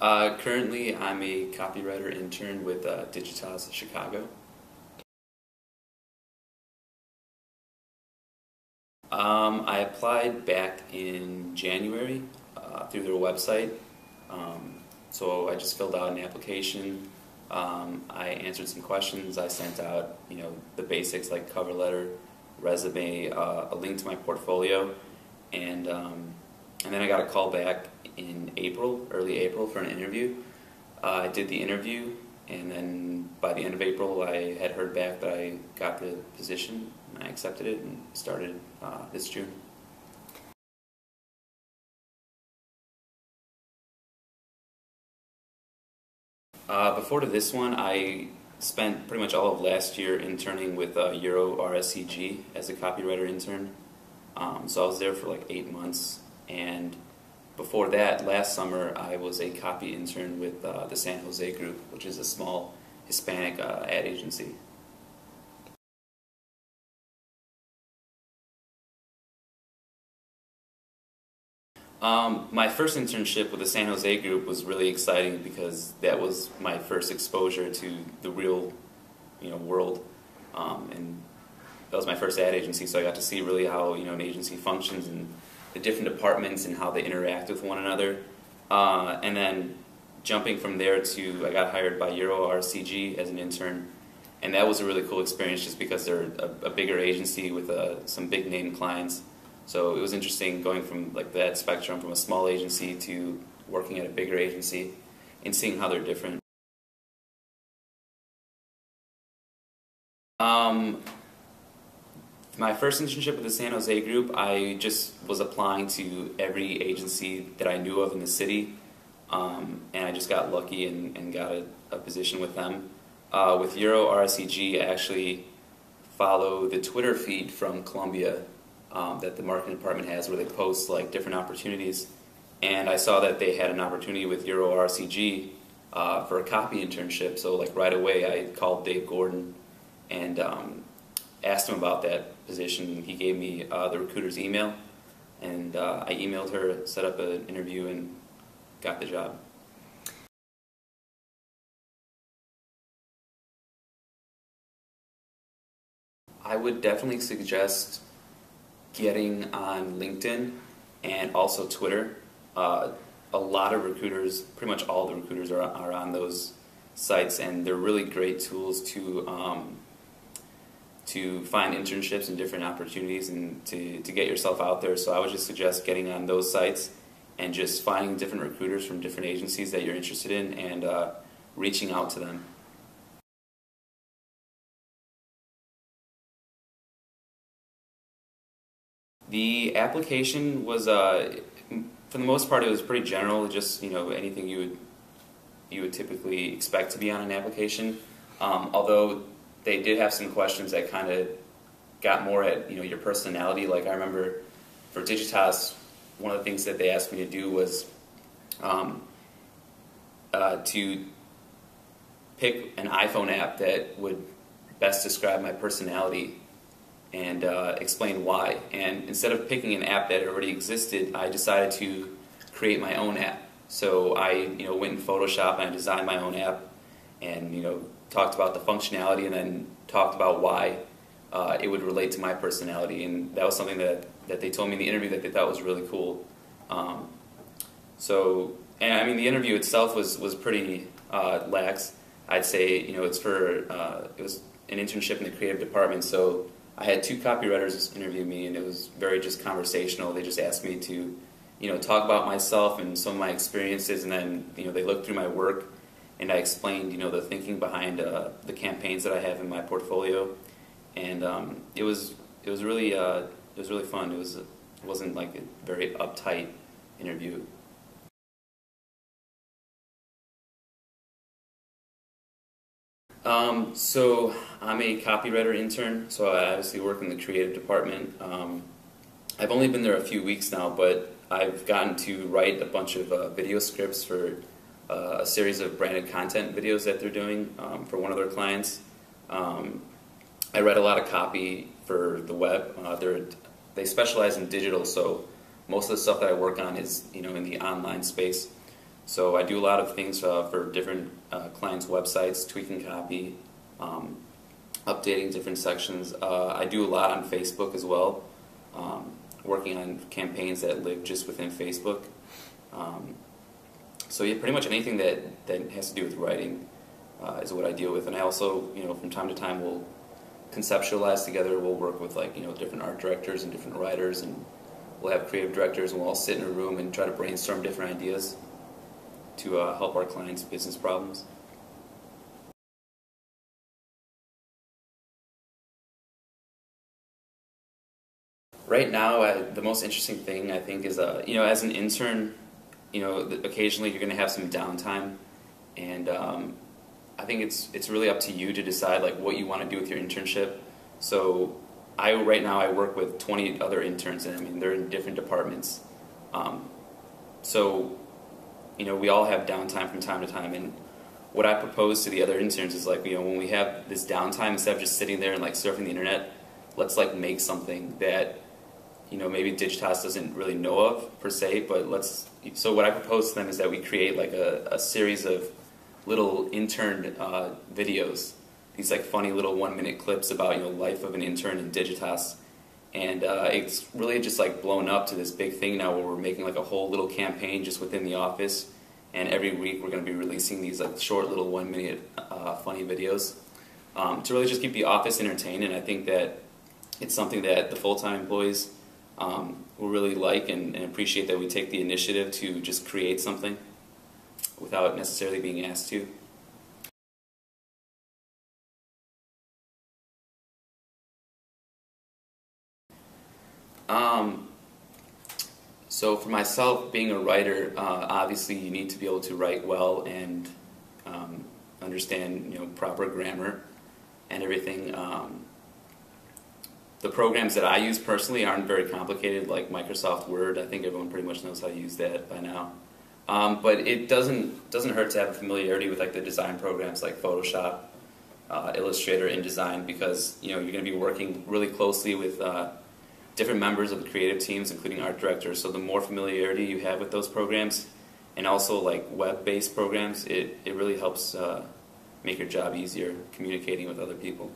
Uh, currently, I'm a copywriter intern with uh, Chicago. Um, I applied back in January uh, through their website. Um, so I just filled out an application. Um, I answered some questions. I sent out, you know, the basics like cover letter, resume, uh, a link to my portfolio, and um, and then I got a call back in April, early April, for an interview. Uh, I did the interview, and then by the end of April, I had heard back that I got the position, and I accepted it and started uh, this June. Uh, before to this one, I spent pretty much all of last year interning with uh, Euro RSCG as a copywriter intern. Um, so I was there for like eight months, and before that, last summer, I was a copy intern with uh, the San Jose Group, which is a small Hispanic uh, ad agency. Um, my first internship with the San Jose Group was really exciting because that was my first exposure to the real, you know, world, um, and that was my first ad agency. So I got to see really how you know an agency functions and the different departments and how they interact with one another. Uh, and then jumping from there to I got hired by Euro RSCG as an intern, and that was a really cool experience just because they're a, a bigger agency with uh, some big name clients. So it was interesting going from like that spectrum from a small agency to working at a bigger agency and seeing how they're different. Um, my first internship with the San Jose Group, I just was applying to every agency that I knew of in the city, um, and I just got lucky and, and got a, a, position with them. Uh, with Euro RSCG, I actually follow the Twitter feed from Columbia um, that the marketing department has, where they post like different opportunities, and I saw that they had an opportunity with Euro RSCG uh, for a copy internship. So like right away, I called Dave Gordon and um, asked him about that position. He gave me uh, the recruiter's email, and uh, I emailed her, set up an interview, and got the job. I would definitely suggest getting on LinkedIn and also Twitter. Uh, a lot of recruiters, pretty much all the recruiters are, are on those sites, and they're really great tools to um, to find internships and different opportunities and to, to get yourself out there. So I would just suggest getting on those sites and just finding different recruiters from different agencies that you're interested in and uh, reaching out to them. The application was, uh, for the most part, it was pretty general. Just you know anything you would you would typically expect to be on an application. Um, although they did have some questions that kind of got more at you know your personality. Like I remember for Digitas, one of the things that they asked me to do was um, uh, to pick an iPhone app that would best describe my personality and uh, explain why. And instead of picking an app that already existed, I decided to create my own app. So I, you know, went in Photoshop and I designed my own app, and you know, talked about the functionality and then talked about why uh, it would relate to my personality. And that was something that, that they told me in the interview that they thought was really cool. Um, so, and I mean, the interview itself was, was pretty uh, lax. I'd say, you know, it's for, uh, it was an internship in the creative department, so I had two copywriters interview me, and it was very just conversational. They just asked me to, you know, talk about myself and some of my experiences, and then, you know, they looked through my work and I explained, you know, the thinking behind uh, the campaigns that I have in my portfolio, and um, it was it was really uh, it was really fun. It was it wasn't like a very uptight interview. Um, so I'm a copywriter intern, so I obviously work in the creative department. Um, I've only been there a few weeks now, but I've gotten to write a bunch of uh, video scripts for a series of branded content videos that they're doing um, for one of their clients. Um, I read a lot of copy for the web. Uh, they specialize in digital, so most of the stuff that I work on is you know in the online space. So I do a lot of things uh, for different uh, clients' websites, tweaking copy, um, updating different sections. Uh, I do a lot on Facebook as well, um, working on campaigns that live just within Facebook. So yeah, pretty much anything that, that has to do with writing uh, is what I deal with. And I also, you know, from time to time we'll conceptualize together. We'll work with like, you know, different art directors and different writers and we'll have creative directors and we'll all sit in a room and try to brainstorm different ideas to uh, help our clients' business problems. Right now, the most interesting thing I think is, uh, you know, as an intern, you know, occasionally you're going to have some downtime, and um, I think it's it's really up to you to decide like what you want to do with your internship. So, I right now I work with 20 other interns, and I mean they're in different departments. Um, so, you know, we all have downtime from time to time, and what I propose to the other interns is like, you know, when we have this downtime, instead of just sitting there and like surfing the internet, let's like make something that you know maybe Digitas doesn't really know of per se, but let's. So what I propose to them is that we create like a, a series of little intern uh, videos, these like funny little one minute clips about you know life of an intern in Digitas, and uh, it's really just like blown up to this big thing now where we're making like a whole little campaign just within the office, and every week we're going to be releasing these like short little one minute uh, funny videos um, to really just keep the office entertained, and I think that it's something that the full time employees um, will really like and, and, appreciate that we take the initiative to just create something without necessarily being asked to. Um, so for myself, being a writer, uh, obviously you need to be able to write well and um, understand you know proper grammar and everything. Um, the programs that I use personally aren't very complicated, like Microsoft Word. I think everyone pretty much knows how to use that by now. Um, but it doesn't doesn't hurt to have a familiarity with like the design programs like Photoshop, uh, Illustrator, InDesign because you know you're going to be working really closely with uh, different members of the creative teams, including art directors. So the more familiarity you have with those programs, and also like web-based programs, it it really helps uh, make your job easier communicating with other people.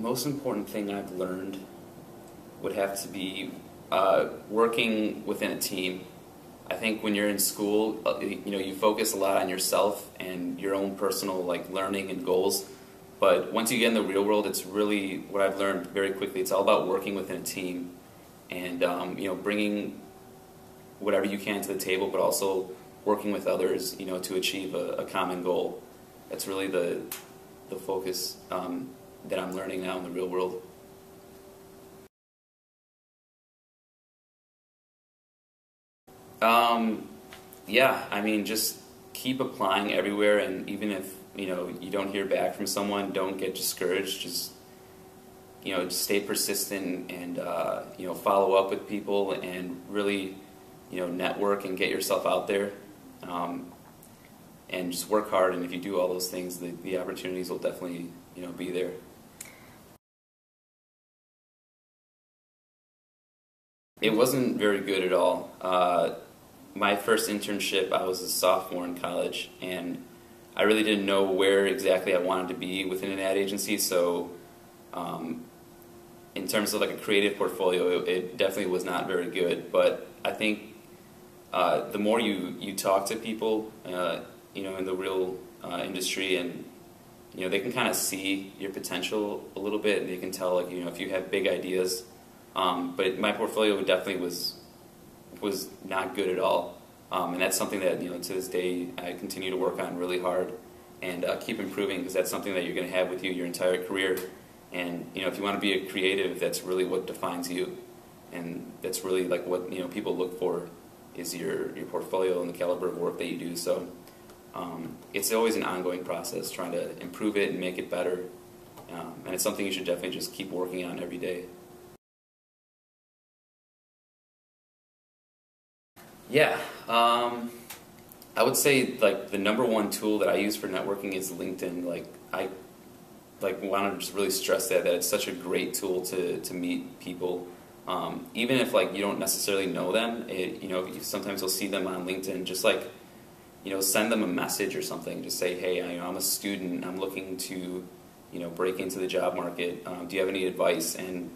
Most important thing I've learned would have to be uh, working within a team. I think when you're in school, uh, you know, you focus a lot on yourself and your own personal like learning and goals. But once you get in the real world, it's really what I've learned very quickly. It's all about working within a team, and um, you know, bringing whatever you can to the table, but also working with others, you know, to achieve a, a common goal. That's really the the focus. Um, that I'm learning now in the real world. Um, yeah, I mean, just keep applying everywhere, and even if you know you don't hear back from someone, don't get discouraged. Just you know, just stay persistent and uh, you know follow up with people and really you know network and get yourself out there. Um, and just work hard, and if you do all those things, the, the opportunities will definitely you know be there. It wasn't very good at all. Uh, my first internship, I was a sophomore in college, and I really didn't know where exactly I wanted to be within an ad agency. So, um, in terms of like a creative portfolio, it, it, definitely was not very good. But I think uh, the more you you talk to people, uh, you know, in the real uh, industry, and you know, they can kind of see your potential a little bit, and they can tell like you know if you have big ideas um, but my portfolio definitely was was not good at all, um, and that's something that you know to this day I continue to work on really hard and uh, keep improving because that's something that you're going to have with you your entire career. And you know if you want to be a creative, that's really what defines you, and that's really like what you know people look for is your your portfolio and the caliber of work that you do. So. Um, it's always an ongoing process trying to improve it and make it better. Um, and it's something you should definitely just keep working on every day. Yeah, um, I would say like the number one tool that I use for networking is LinkedIn. Like I, like want to just really stress that that it's such a great tool to to meet people. Um, even if like you don't necessarily know them, it, you know sometimes you'll see them on LinkedIn. Just like you know, send them a message or something. Just say, hey, I, I'm a student. I'm looking to you know break into the job market. Um, do you have any advice? And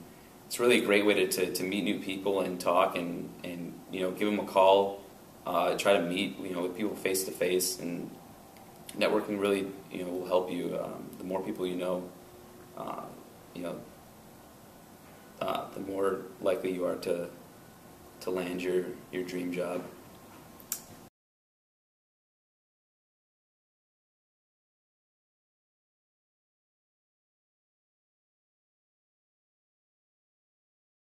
it's really a great way to, to, to meet new people and talk and, and you know give them a call. Uh, try to meet you know with people face to face and networking really you know will help you. Um, the more people you know, uh, you know, uh, the more likely you are to to land your your dream job.